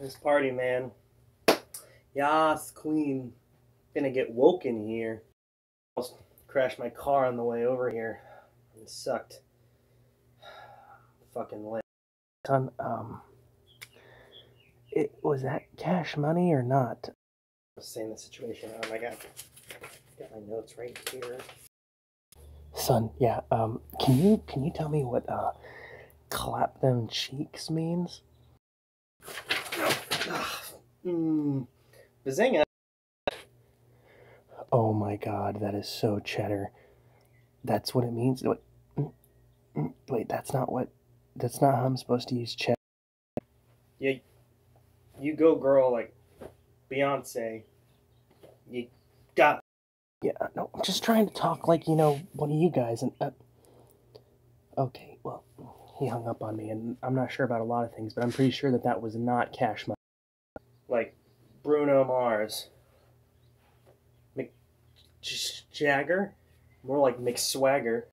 This party, man. Yas, queen. Gonna get woken here. Almost crashed my car on the way over here. It sucked. Fucking lit. Son, um, it was that cash money or not? I was saying the situation. Oh my god, got my notes right here. Son, yeah. Um, can you can you tell me what uh, clap them cheeks means? Hmm. Bazinga. Oh my god, that is so cheddar. That's what it means. Wait, wait, that's not what. That's not how I'm supposed to use cheddar. Yeah, you go, girl, like Beyonce. You got. Yeah, no, I'm just trying to talk like you know one of you guys, and. Uh, okay, well, he hung up on me, and I'm not sure about a lot of things, but I'm pretty sure that that was not cash money. Like Bruno Mars. Mick Jagger? More like McSwagger.